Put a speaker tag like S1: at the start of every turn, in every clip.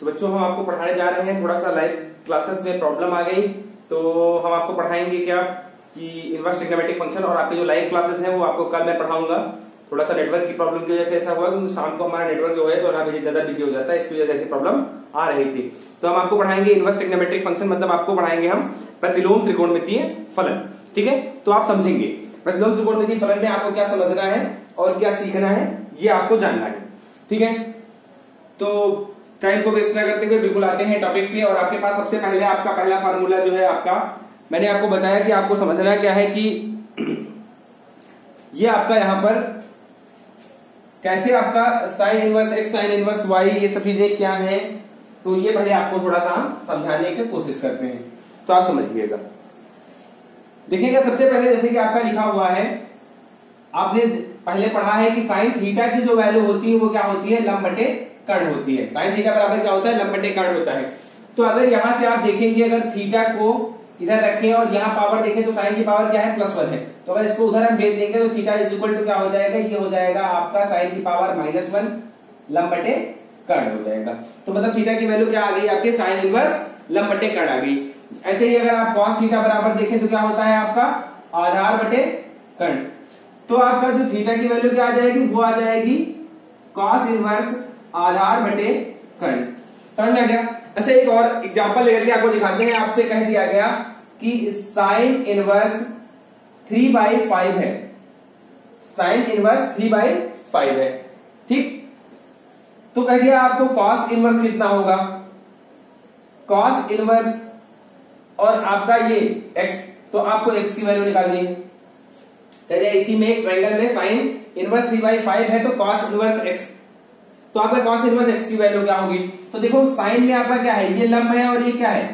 S1: तो बच्चों, हम आपको पढ़ाने जा रहे हैं थोड़ा सा लाइव क्लासेस में प्रॉब्लम आ गई तो हम आपको पढ़ाएँगे क्या कि इनवर्स ट्रिग्नोमेट्रिक फ़ंक्शन और आपके जो लाइव क्लासेस हैं, वो आपको कल मैं पढ़ाऊँगा। थोड़ा सा नेटवर्क की प्रॉब्लम की वजह से ऐसा हुआ क्योंकि शाम को हमारा नेटवर्क जो है तो ना ज़्यादा बिज़ी हो जाता है, इसकी वजह से ऐसी प्रॉब्लम आ रही थी। तो हम आपको पढ़ाएँगे इनवर्स ट्रिग्नोमेट्रिक फ़ंक्शन मतलब आपको पढ़ाएँगे हम प्रतिलोम त्रिकोणमितीय फलन, ठीक है? तो आप समझेंगे, प्रतिलोम त्रिकोणमितीय फलन में आपको क्या समझना है और क्या सीखना है, ये आपको जानना है, ठीक है? तो टाइम को वेस्ट ना करते हुए बिल्कुल आते हैं टॉपिक पे और आपके पास सबसे पहले आपका पहला फार्मूला जो है आपका, मैंने आपको बताया कि आपको समझना क्या है कि ये आपका यहाँ पर कैसे आपका sine inverse x sine inverse y ये सब चीज़ें क्या है? तो ये पहले आपको थोड़ा सा समझाने की कोशिश करते हैं। तो आप समझिएगा। देखिएगा, सबसे पहले जैसे कि आपका लिखा हुआ है, आपने पहले पढ़ा है कि साइन थीटा की जो वैल्यू होती है वो क्या होती है? लंब बटे कर्ण होती है। साइन थीटा बराबर क्या होता है? लंब बटे कर्ण होता है। तो अगर यहाँ से आप देखेंगे, अगर थीटा को इधर रखें और यहाँ पावर देखें तो साइन की पावर क्या है? प्लस वन है। तो अगर इसको उधर हम भेज देंगे तो थीटा इज़ इक्वल टू क्या हो जाएगा? ये हो जाएगा आपका साइन की पावर माइनस वन लंबटे कर्ण हो जाएगा। तो मतलब थीटा की वैल्यू क्या आ गई? आपके साइन इनवर्स लंबटे कर्ण आ गई। ऐसे ही अगर आप कॉस थीटा बराबर देखें तो क्या होता है आपका? आधार बटे कर्ण तो आपका जो थीटा की वैल्यू क्या आ जाएगी? वो आ जाएगी कॉस इनवर्स आधार बटे कर्ण। समझ में आ गया? अच्छा एक और एग्जांपल लेकर के आपको दिखाते हैं। आपसे कह दिया गया कि sine inverse three by five है। Sine inverse three by five है। ठीक? तो कह दिया आपको कॉस इनवर्स कितना होगा? कॉस इनवर्स और आपका ये एक्स तो आपको एक्स की वैल्यू निकालनी है। कह दिया इसी में ट्रायंगल में sine inverse three by five है तो कॉस इनवर्स एक्स तो आपका कॉस इनवर्स एक्स की वैल्यू क्या होगी? तो देखो साइन में आपका क्या है? ये लंब है और ये क्या है?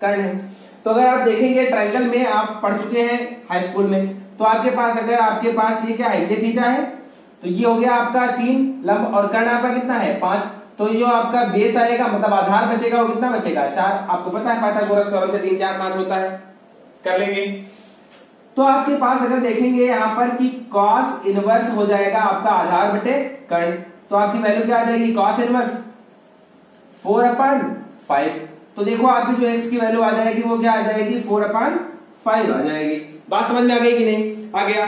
S1: कर्ण है। तो अगर आप देखेंगे ट्राइंगल में आप पढ़ चुके हैं हाई स्कूल में तो आपके पास अगर आपके पास ये क्या है? ये थीटा है। तो ये हो गया आपका तीन लंब और कर्ण आपका कितना है? पाँच। तो ये आपका बेस आएगा मतलब आधार बचेगा, वो कितना बचेगा? चार। आपको पता है पाइथागोरस थ्योरम से तीन चार पाँच होता है। कर लेंगे। तो आपके पास अगर देखेंगे यहाँ पर कि कॉस इनवर्स हो जाएगा आपका आधार बटे कर्ण तो आपकी वैल्यू क्या आ जाएगी? Cos inverse four upon five तो देखो, आपकी जो एक्स की वैल्यू आ जाएगी, वो क्या आ जाएगी? फोर अपन फाइव आ जाएगी. बात समझ में आ गई कि नहीं? आ गया.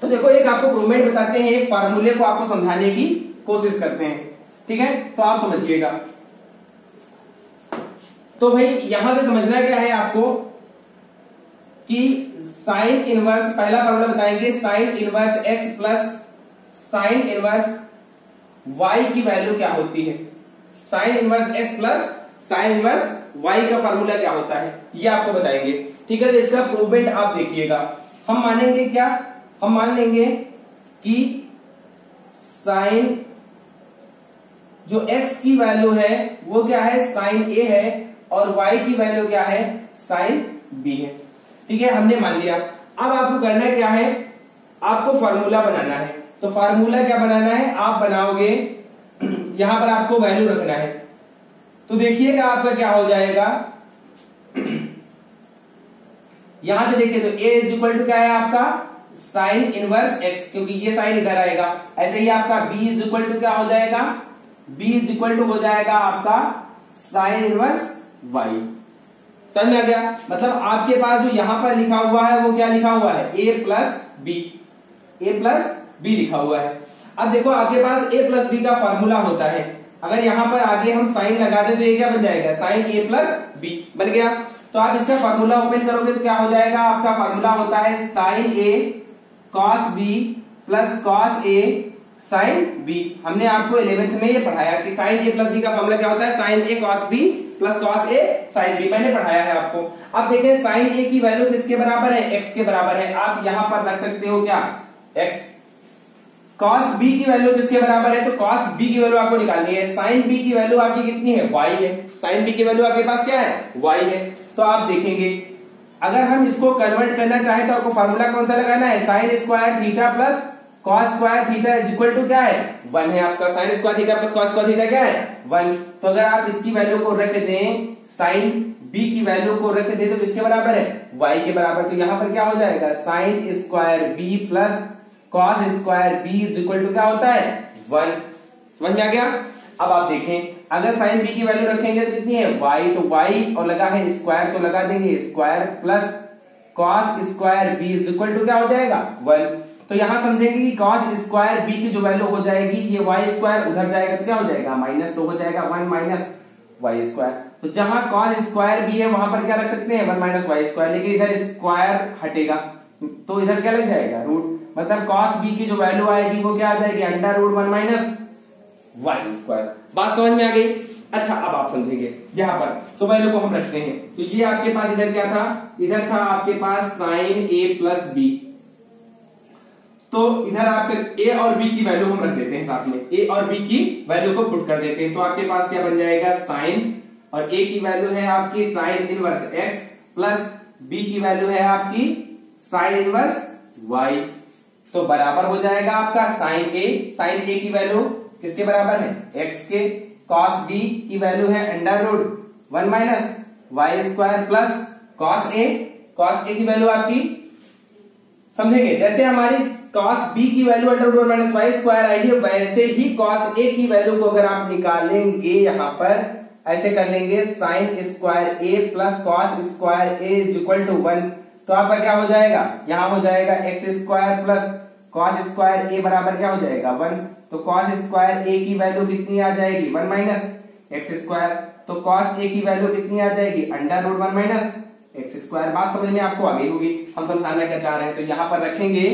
S1: तो देखो, एक आपको प्रूवमेंट बताते हैं, एक फार्मूले को आपको समझाने की कोशिश करते हैं. ठीक है? तो आप समझिएगा. तो भाई, यहाँ से समझना क्या है आपको? कि साइन इनवर्स पहला फॉर्मूला बताएँगे sine inverse x plus sine inverse y की वैल्यू क्या होती है? Sine inverse x plus sine inverse y का फॉर्मूला क्या होता है? ये आपको बताएँगे। ठीक है तो इसका प्रूवमेंट आप देखिएगा। हम मानेंगे क्या? हम मान लेंगे कि साइन जो x की वैल्यू है, वो क्या है? साइन a है और y की वैल्यू क्या है? साइन b है। ठीक है, हमने मान लिया। अब आपको करना क्या है? आपको फॉर्मूला बनाना है। तो फार्मूला क्या बनाना है? आप बनाओगे, यहाँ पर आपको वैल्यू रखना है। तो देखिएगा आपका क्या हो जाएगा। यहाँ से देखिए तो ए इज़ इक्वल टू क्या है आपका? साइन इनवर्स एक्स क्योंकि ये साइन इधर आएगा। ऐसे ही आपका बी इज़ इक्वल टू क्या हो जाएगा? बी इज़ इक्वल टू हो जाएगा आपका साइन इनवर्स वाई समझ में आ गया? मतलब आपके पास जो यहाँ पर लिखा हुआ है, वो क्या लिखा हुआ है? A plus B A plus B लिखा हुआ है। अब देखो, आपके पास ए प्लस बी का फॉर्मूला होता है। अगर यहाँ पर आगे हम साइन लगा दे तो ये क्या बन जाएगा? साइन ए प्लस बी बन गया। तो आप इसका फॉर्मूला ओपन करोगे तो क्या हो जाएगा? आपका फॉर्मूला होता है sine A cos B plus cos A sine B हमने आपको इलेवेंथ में ये पढ़ाया कि साइन ए प्लस बी का फॉर्मूला क्या होता है? Sine A cos B plus cos A sine B मैंने पढ़ाया है आपको। अब देखें, साइन ए की वैल्यू किसके बराबर है? एक्स के बराबर है। आप यहाँ पर रख सकते हो क्या? एक्स कॉस बी की वैल्यू किसके बराबर है? तो कॉस बी की वैल्यू आपको निकालनी है। साइन बी की वैल्यू आपकी कितनी है? वाई है। साइन बी की वैल्यू आपके पास क्या है? वाई है। तो आप देखेंगे, अगर हम इसको कन्वर्ट करना चाहें तो आपको फॉर्मूला कौन सा लगाना है? Sine square theta plus cos square theta is equal to क्या है? वन है आपका। Sine square theta plus cos square theta क्या है? वन तो अगर आप इसकी वैल्यू को रख दें साइन बी की वैल्यू को रख दें तो किसके बराबर है? वाई के बराबर। तो यहाँ पर क्या हो जाएगा? Sine square B plus cos square B is equal to क्या होता है? वन समझ में आ गया? अब आप देखें, अगर साइन बी की वैल्यू रखेंगे तो कितनी है? वाई तो वाई और लगा है स्क्वायर तो लगा देंगे square plus cos square B is equal to क्या हो जाएगा? वन तो यहाँ समझेंगे कि कॉस स्क्वायर बी की जो वैल्यू हो जाएगी, ये वाई स्क्वायर उधर जाएगा तो क्या हो जाएगा? माइनस तो हो जाएगा वन माइनस वाई स्क्वायर तो जहाँ कॉस स्क्वायर बी है, वहाँ पर क्या रख सकते हैं? वन माइनस वाई स्क्वायर लेकिन इधर स्क्वायर हटेगा। तो इधर क्या लग जाएगा? रूट मतलब कॉस बी की जो वैल्यू आएगी वो क्या आ जाएगी? Under root one minus y square बात समझ में आ गई? अच्छा अब आप समझेंगे। यहाँ पर तो वैल्यू को हम रखते हैं। तो ये आपके पास इधर क्या था? इधर था आपके पास साइन ए प्लस बी तो इधर आपके ए और बी की वैल्यू हम रख देते हैं साथ में। ए और बी की वैल्यू को पुट कर देते हैं। तो आपके पास क्या बन जाएगा? साइन और ए की वैल्यू है आपकी sine inverse x plus B की वैल्यू है आपकी साइन इनवर्स वाई तो बराबर हो जाएगा आपका साइन ए साइन ए की वैल्यू किसके बराबर है? एक्स के कॉस बी की वैल्यू है under root one minus y square plus cos a cos a की वैल्यू आपकी, समझेंगे? जैसे हमारी कॉस बी की value under root minus y square आई है वैसे ही कॉस ए की वैल्यू को अगर आप निकालेंगे यहाँ पर, ऐसे कर लेंगे sine square a plus cos square a is equal to one तो आपका क्या हो जाएगा? यहाँ हो जाएगा x square plus cos square a बराबर क्या हो जाएगा? वन तो कॉस स्क्वायर ए की वैल्यू कितनी आ जाएगी? वन माइनस एक्स स्क्वायर तो कॉस ए की वैल्यू कितनी आ जाएगी? Under root one minus x square बात समझ में आपको आ गई होगी। हम समझाना क्या चाह रहे हैं? तो यहाँ पर रखेंगे।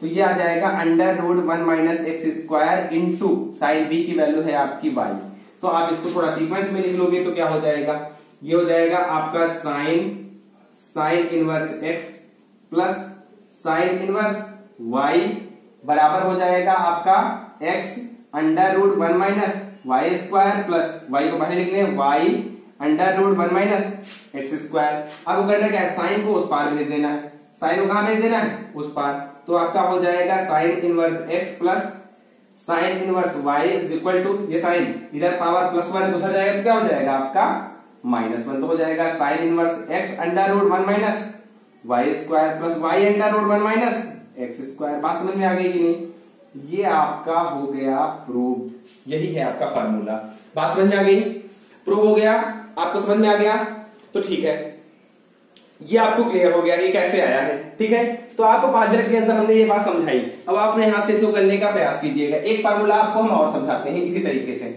S1: तो ये आ जाएगा under root one minus x square into sine b की वैल्यू है आपकी वाई तो आप इसको थोड़ा सीक्वेंस में लिख लोगे तो क्या हो जाएगा? ये हो जाएगा आपका sine sine inverse x plus sine inverse y बराबर हो जाएगा आपका x under root one minus y square plus y को पहले लिख लें y under root one minus x square अब करना क्या है? साइन को उस पार भेज देना है। साइन को कहा भेज देना है? उस पार। तो आपका हो जाएगा sine inverse x plus sine inverse y is equal to ये साइन इधर पावर प्लस वन उधर जाएगा तो क्या हो जाएगा? आपका माइनस वन तो हो जाएगा sine inverse x under root one minus y square plus y under root one minus x square बात समझ में आ गई कि नहीं? ये आपका हो गया प्रूव यही है आपका फार्मूला बात समझ में आ गई? प्रूव हो गया। आपको समझ में आ गया? तो ठीक है। ये आपको क्लियर हो गया। ये कैसे आया है? ठीक है? तो आपको पाँच के अंदर हमने ये बात समझाई। अब आप यहाँ से इसको करने का प्रयास कीजिएगा। एक फार्मूला आपको हम और समझाते हैं इसी तरीके से।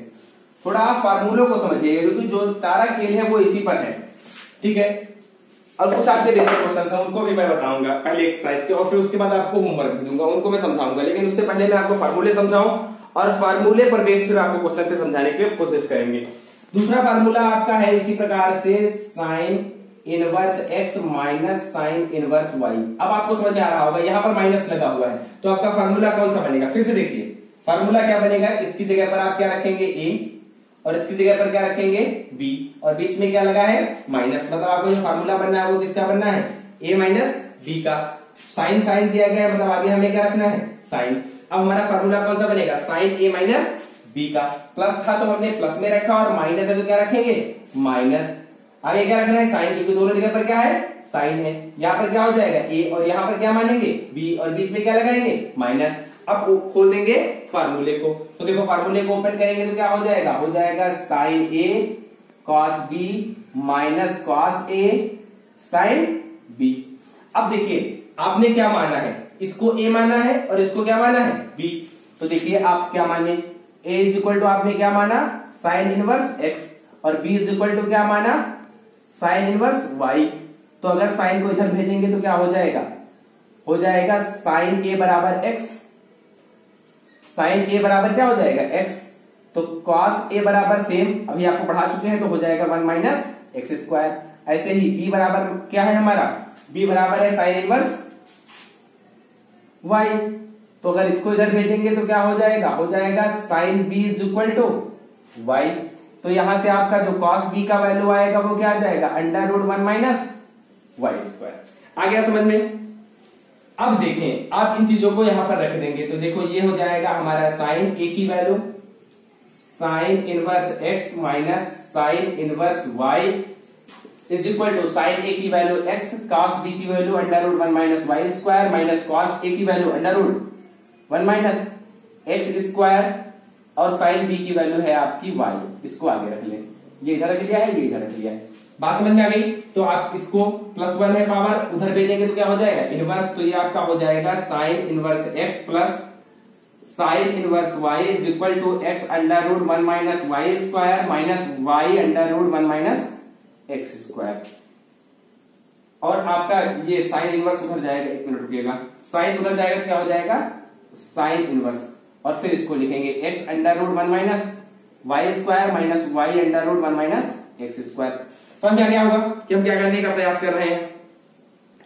S1: थोड़ा आप फार्मूलों को समझिएगा क्योंकि जो सारा खेल है वो इसी पर है। ठीक है? अब कुछ आपके बेसिक क्वेश्चन है, उनको भी मैं बताऊँगा, पहले एक्सरसाइज के, और फिर उसके बाद आपको होमवर्क भी दूँगा, उनको मैं समझाऊँगा। लेकिन उससे पहले मैं आपको फार्मूले समझाऊं, और फार्मूले पर बेस फिर आपको क्वेश्चन पे समझाने की कोशिश करेंगे। दूसरा फार्मूला आपका है इसी प्रकार से sine inverse x minus sine inverse y अब आपको समझ आ रहा होगा, यहाँ पर माइनस लगा हुआ है। तो आपका फार्मूला कौन सा बनेगा? फिर से देखिए फार्मूला क्या बनेगा? इसकी जगह पर आप क्या रखेंगे? ए और इसकी जगह पर क्या रखेंगे? बी और बीच में क्या लगा है? माइनस मतलब आपको जो फार्मूला बनना है वो किसका बनना है? ए माइनस बी का। साइन साइन दिया गया है मतलब आगे हमें क्या रखना है? साइन अब हमारा फार्मूला कौन सा बनेगा? साइन ए माइनस बी का। प्लस था तो हमने प्लस में रखा और माइनस है तो क्या रखेंगे? माइनस आगे क्या रखना है? साइन क्योंकि दोनों जगह पर क्या है? साइन है। यहाँ पर क्या हो जाएगा? ए और यहाँ पर क्या मानेंगे? बी और बीच में क्या लगाएँगे? माइनस अब खोल देंगे फार्मूले को। तो देखो, फार्मूले को ओपन करेंगे तो क्या हो जाएगा? हो जाएगा sine a cos b minus cos a sine b अब देखिए, आपने क्या माना है? इसको ए माना है और इसको क्या माना है? बी तो देखिए, आप क्या माने? ए इज़ इक्वल टू आपने क्या माना? साइन इनवर्स एक्स और बी इज़ इक्वल टू क्या माना? साइन इनवर्स वाई तो अगर साइन को इधर भेजेंगे तो क्या हो जाएगा? हो जाएगा साइन ए बराबर एक्स साइन ए बराबर क्या हो जाएगा? एक्स तो कॉस ए बराबर सेम अभी आपको पढ़ा चुके हैं तो हो जाएगा वन माइनस एक्स स्क्वायर ऐसे ही बी बराबर क्या है हमारा? बी बराबर है साइन इनवर्स वाई तो अगर इसको इधर भेजेंगे तो क्या हो जाएगा? हो जाएगा sine b is equal to y तो यहाँ से आपका जो कॉस बी का वैल्यू आएगा वो क्या आ जाएगा? Under root one minus y square आ गया समझ में? अब देखें, आप इन चीज़ों को यहाँ पर रख देंगे। तो देखो, ये हो जाएगा हमारा साइन ए की value sine inverse x minus sine inverse y is equal to sine a की वैल्यू एक्स कॉस बी की value under root one minus y square minus cos a की value under root one minus x square और sine B की value है आपकी Y इसको आगे रख लें। ये इधर रख लिया है, ये इधर रख लिया है। बात समझ में आ गई? तो आप इसको प्लस वन है पावर, उधर भेजेंगे तो क्या हो जाएगा? इनवर्स तो ये आपका हो जाएगा sine inverse x plus sine inverse y is equal to x under root one minus y square minus y under root one minus x square और आपका ये साइन इनवर्स उधर जाएगा, एक मिनट रुकिएगा। साइन उधर जाएगा तो क्या हो जाएगा? साइन इनवर्स और फिर इसको लिखेंगे x under root one minus y square minus y under root one minus x square समझ में आ गया होगा कि हम क्या करने का प्रयास कर रहे हैं।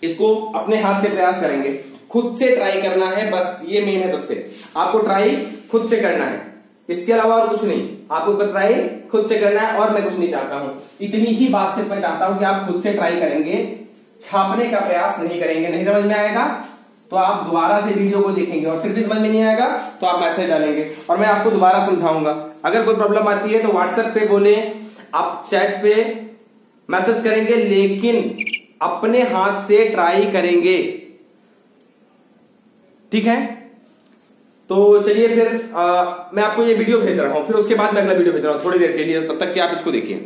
S1: इसको अपने हाथ से प्रयास करेंगे। खुद से ट्राई करना है, बस ये मेन है सबसे। आपको ट्राई खुद से करना है। इसके अलावा और कुछ नहीं। आपको ट्राई खुद से करना है और मैं कुछ नहीं चाहता हूँ। इतनी ही बात सिर्फ़ मैं चाहता हूँ कि आप खुद से ट्राई करेंगे। छापने का प्रयास नहीं करेंगे। नहीं समझ में आएगा? तो आप दोबारा से वीडियो को देखेंगे और फिर भी समझ में नहीं आएगा तो आप मैसेज डालेंगे। और मैं आपको दोबारा समझाऊँगा। अगर कोई प्रॉब्लम आती है तो व्हाट्सएप पे बोले, आप चैट पे मैसेज करेंगे लेकिन अपने हाथ से ट्राई करेंगे। ठीक है? तो चलिए फिर आ, मैं आपको ये वीडियो भेज रहा हूँ फिर उसके बाद मैं अगला वीडियो भेज रहा हूँ थोड़ी देर के लिए तब तक कि आप इसको देखिए।